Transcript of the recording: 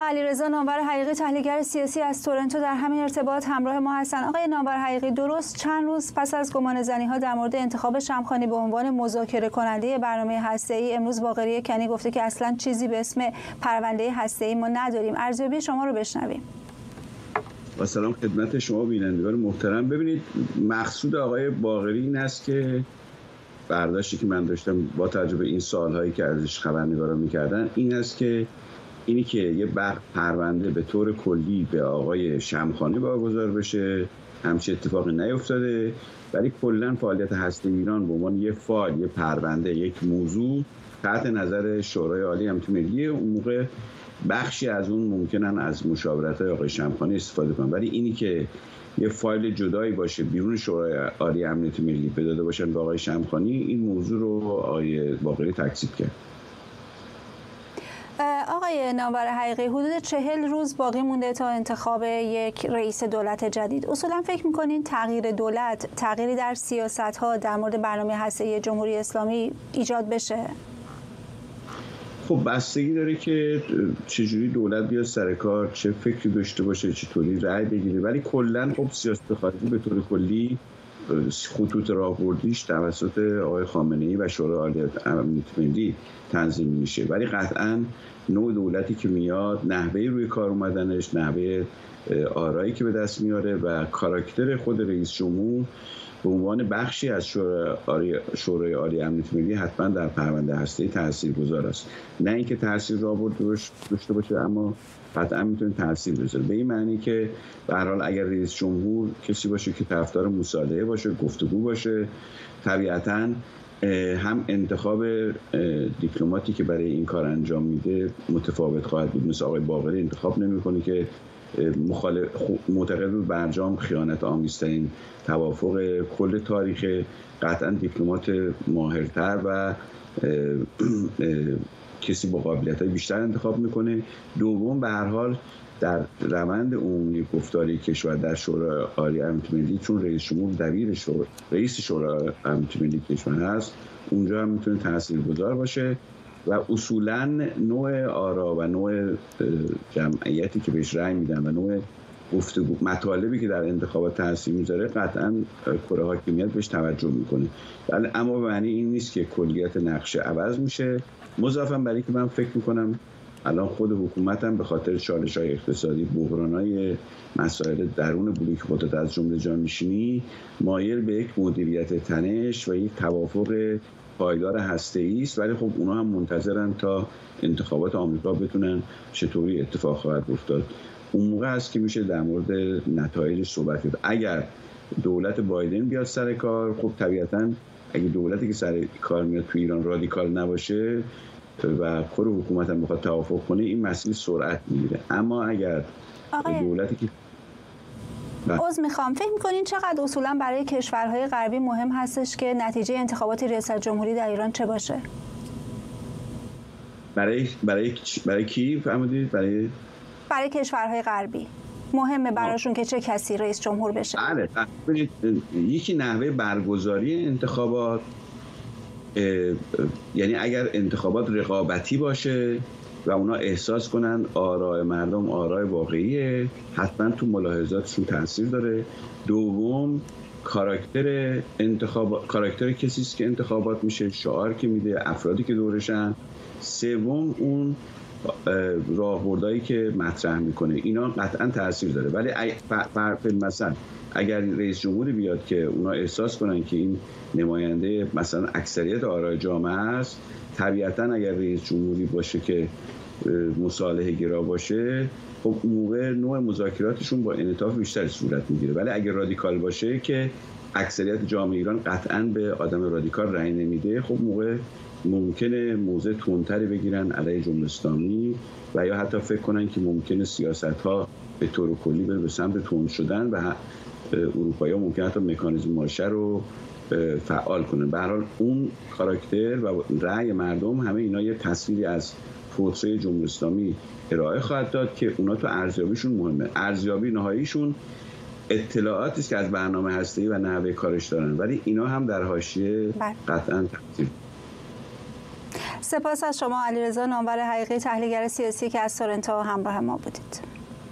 علیرضا نامور حقیقی تحلیلگر سیاسی از تورنتو در همین ارتباط همراه ما هستن. آقای نامور حقیقی درست چند روز پس از گمان زنی ها در مورد انتخاب شمخانی به عنوان مذاکره کننده برنامه هسته ای امروز باقری کنی گفته که اصلا چیزی به اسم پرونده هسته ای ما نداریم. ارزیابی شما رو بشنویم. با سلام خدمت شما بینندگان محترم. ببینید مقصود آقای باقری این است که برداشتی که من داشتم با تجربه این سالهایی که ازش خبرنگارا می‌کردن این است که اینی که یه بخ پرونده به طور کلی به آقای شمخانی واگذار بشه همچه اتفاقی نیفتاده. ولی کلا فعالیت هسته ایران به عنوان یه فایل یه پرونده یک موضوع تحت نظر شورای عالی امنیت ملی. اون موقع بخشی از اون ممکنن از مشاورت های آقای شمخانی استفاده کنن. ولی اینی که یه فایل جدایی باشه بیرون شورای عالی امنیت ملی بداده باشن به آقای شمخانی این موضوع رو آقای باقری تکذیب کرد. آقای نامور حقیقی حدود چهل روز باقی مونده تا انتخاب یک رئیس دولت جدید. اصولا فکر می‌کنین تغییر دولت تغییری در سیاست ها در مورد برنامه هسته جمهوری اسلامی ایجاد بشه؟ خب بستگی داره که چجوری دولت بیاد سر کار چه فکری داشته باشه چطوری رأی بگیره. ولی کلا خب سیاست خارجی به طور کلی خطوط راهبردیش توسط آقای خامنه ای و شورای عالی امنیت ملی تنظیم میشه. ولی قطعا نوع دولتی که میاد نحوه روی کار اومدنش نحوه آرایی که به دست میاره و کاراکتر خود رئیس جمهور به عنوان بخشی از شورای عالی امنیت ملی حتما در پرونده هسته تاثیر گذار است. نه اینکه تاثیر را داشته باشه اما قطعا می‌تونه تاثیر بذاره. به این معنی که به حال اگر رئیس جمهور کسی باشه که طرفدار مصالحه باشه گفتگو باشه طبیعتا هم انتخاب دیپلماتی که برای این کار انجام میده متفاوت خواهد بود. مثل آقای باقری انتخاب نمی‌کنه که معتقد بود برجام خیانت آمیزترین توافق کل تاریخ قطعا دیپلمات ماهرتر و کسی با قابلیت های بیشتر انتخاب می‌کنه. دوم به هر حال در روند عمومی گفتاری کشور در شورای عالی امنیت ملی چون رئیس جمهور دبیر شورا رئیس شورای امنیت ملی کشور هست اونجا هم می‌تونه تاثیرگذار باشه. و اصولا نوع آرا و نوع جمعیتی که بهش رأی میدن و نوع گفتگو مطالبی که در انتخابات تاثیر می‌ذاره قطعا کره حاکمیت بهش توجه می‌کنه. ولی اما به معنی این نیست که کلیت نقشه عوض میشه. مضافم برای که من فکر می‌کنم الان خود حکومتم به خاطر چالش های اقتصادی بحران های مسائل درون بلوک خودت از جمله جانشینی مایل به یک مدیریت تنش و یک توافق پایدار هسته است. ولی خب اونا هم منتظرن تا انتخابات آمریکا بتونن چطوری اتفاق خواهد افتاد. اون موقع هست که میشه در مورد نتایج صحبت کرد. اگر دولت بایدن بیاد سر کار خب طبیعتا اگه دولتی که سر کار میاد تو ایران رادیکال نباشه و کل حکومت هم بخواد توافق کنه این مسئله سرعت می‌گیره. اما اگر دولتی که عوض می‌خوام. فکر می‌کنین چقدر اصولا برای کشورهای غربی مهم هستش که نتیجه انتخابات ریاست جمهوری در ایران چه باشه؟ برای برای برای کی فهمیدید برای برای کشورهای غربی. مهمه براشون که چه کسی رئیس جمهور بشه. بله یکی نحوه برگزاری انتخابات یعنی اگر انتخابات رقابتی باشه و اونا احساس کنن آرای مردم آرای واقعیه. حتما تو ملاحظاتشون تاثیر داره. دوم کاراکتر انتخاب کاراکتر کسی که انتخابات میشه شعار که میده افرادی که دورشن. سوم اون راهبردهایی که مطرح می‌کنه. اینا قطعا تاثیر داره. ولی مثلا اگر رئیس جمهوری بیاد که اونا احساس کنن که این نماینده مثلا اکثریت آرای جامعه است طبیعتا اگر رئیس جمهوری باشه که مصالحه گرا باشه خب اون موقع نوع مذاکراتشون با انعطاف بیشتری صورت می‌گیره. ولی اگر رادیکال باشه که اکثریت جامعه ایران قطعا به آدم رادیکال رأی نمیده. خب موقع ممکنه موضع تندتری بگیرن علیه جمهوری اسلامی و یا حتی فکر کنن که ممکنه سیاست ها به طور کلی به سمت تند شدن و اروپایی ها ممکن حتی مکانیزم ماشه رو فعال کنن. به حال اون کاراکتر و رأی مردم همه اینا یه تصویری از فرصه جمهوری اسلامی ارائه خواهد داد که اونا تو ارزیابیشون مهمه. ارزیابی نهاییشون اطلاعاتی است که از برنامه هستی و نحوه کارش دارن. ولی اینا هم در حاشیه بله. قطعا تاثیر سپاس از شما علیرضا. نامور حقیقی تحلیلگر سیاسی که از تورنتو همراه ما بودید.